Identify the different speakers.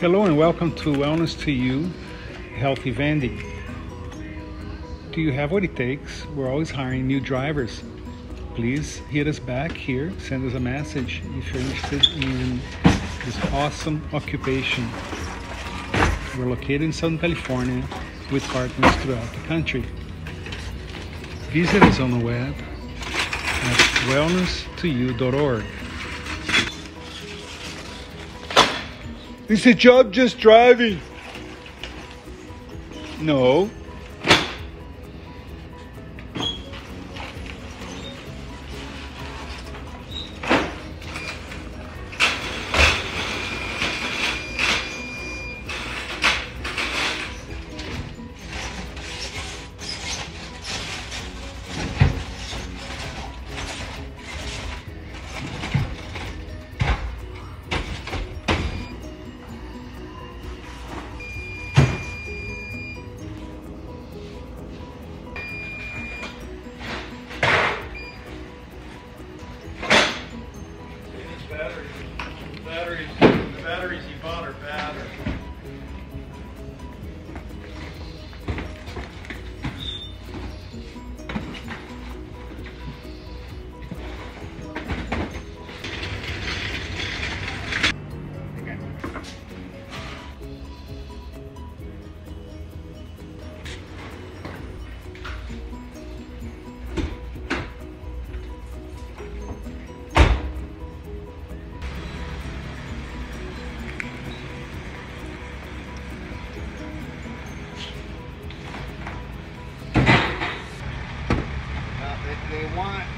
Speaker 1: Hello and welcome to Wellness to You, Healthy Vending. Do you have what it takes? We're always hiring new drivers. Please hit us back here, send us a message if you're interested in this awesome occupation. We're located in Southern California with partners throughout the country. Visit us on the web at wellness2u.org. Is the job just driving? No.
Speaker 2: batteries, the batteries he bought are bad. they want